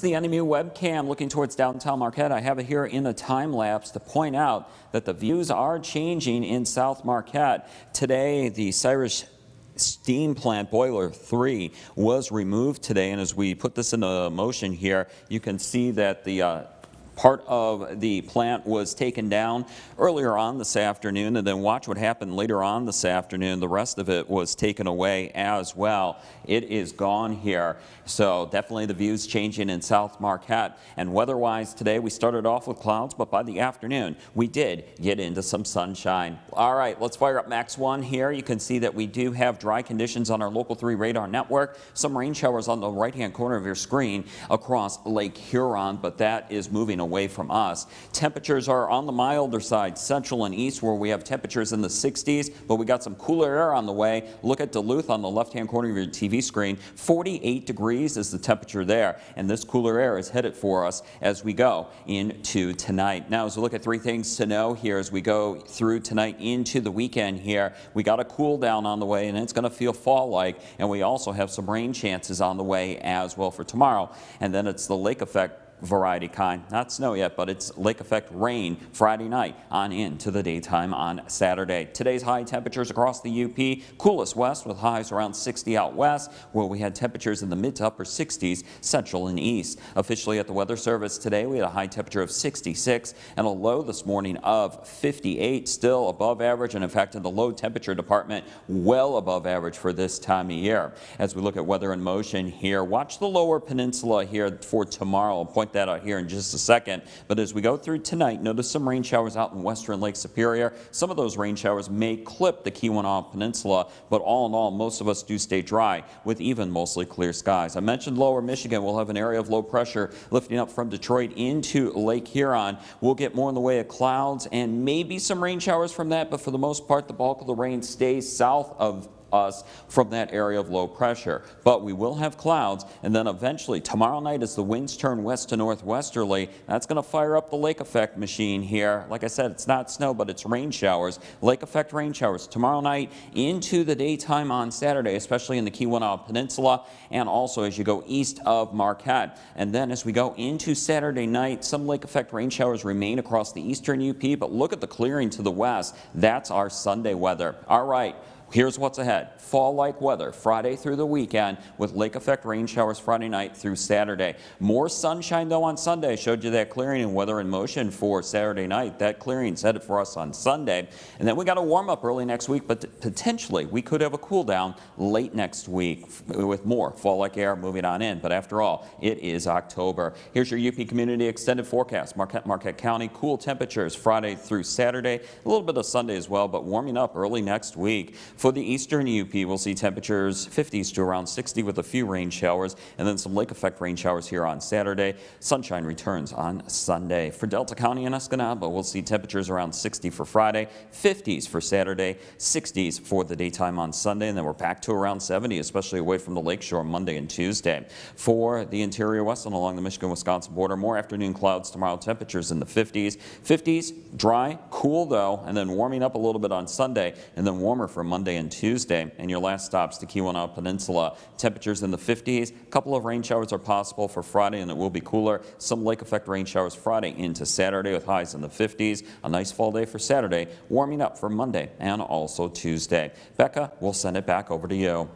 the NMU webcam looking towards downtown Marquette. I have it here in a time lapse to point out that the views are changing in South Marquette. Today, the Shiras steam plant boiler 3 was removed today and as we put this into motion here you can see that the uh, Part of the plant was taken down earlier on this afternoon, and then watch what happened later on this afternoon. The rest of it was taken away as well. It is gone here. So definitely the views changing in South Marquette. And weather-wise today, we started off with clouds, but by the afternoon, we did get into some sunshine. All right, let's fire up Max 1 here. You can see that we do have dry conditions on our Local 3 radar network. Some rain showers on the right-hand corner of your screen across Lake Huron, but that is moving away away from us. Temperatures are on the milder side, central and east, where we have temperatures in the 60s, but we got some cooler air on the way. Look at Duluth on the left-hand corner of your TV screen. 48 degrees is the temperature there, and this cooler air is headed for us as we go into tonight. Now, as we look at three things to know here as we go through tonight into the weekend here, we got a cool down on the way, and it's going to feel fall-like, and we also have some rain chances on the way as well for tomorrow. And then it's the lake effect variety kind. Not snow yet, but it's lake effect rain Friday night on into the daytime on Saturday. Today's high temperatures across the UP, coolest west with highs around 60 out west, where we had temperatures in the mid to upper 60s central and east. Officially at the Weather Service today, we had a high temperature of 66 and a low this morning of 58, still above average, and in fact in the low temperature department, well above average for this time of year. As we look at weather in motion here, watch the lower peninsula here for tomorrow. Point point that out here in just a second. But as we go through tonight, notice some rain showers out in western Lake Superior. Some of those rain showers may clip the Keweenaw Peninsula, but all in all, most of us do stay dry with even mostly clear skies. I mentioned lower Michigan will have an area of low pressure lifting up from Detroit into Lake Huron. We'll get more in the way of clouds and maybe some rain showers from that, but for the most part, the bulk of the rain stays south of us from that area of low pressure. But we will have clouds, and then eventually tomorrow night as the winds turn west to northwesterly, that's going to fire up the lake effect machine here. Like I said, it's not snow, but it's rain showers, lake effect rain showers tomorrow night into the daytime on Saturday, especially in the Keweenaw Peninsula, and also as you go east of Marquette. And then as we go into Saturday night, some lake effect rain showers remain across the eastern UP, but look at the clearing to the west. That's our Sunday weather. All right. Here's what's ahead. Fall-like weather Friday through the weekend with lake effect rain showers Friday night through Saturday. More sunshine though on Sunday. Showed you that clearing and weather in motion for Saturday night. That clearing's headed for us on Sunday. And then we got a warm up early next week, but potentially we could have a cool down late next week with more fall-like air moving on in. But after all, it is October. Here's your UP Community Extended Forecast. Marquette, Marquette County, cool temperatures Friday through Saturday. A little bit of Sunday as well, but warming up early next week. For the eastern UP, we'll see temperatures 50s to around 60 with a few rain showers and then some lake effect rain showers here on Saturday. Sunshine returns on Sunday. For Delta County and Escanaba, we'll see temperatures around 60 for Friday, 50s for Saturday, 60s for the daytime on Sunday, and then we're back to around 70, especially away from the lakeshore Monday and Tuesday. For the interior west and along the Michigan-Wisconsin border, more afternoon clouds tomorrow, temperatures in the 50s. 50s, dry, cool though, and then warming up a little bit on Sunday, and then warmer for Monday Monday and Tuesday. And your last stops to Keweenaw Peninsula. Temperatures in the 50s. A couple of rain showers are possible for Friday and it will be cooler. Some lake effect rain showers Friday into Saturday with highs in the 50s. A nice fall day for Saturday, warming up for Monday and also Tuesday. Becca, we'll send it back over to you.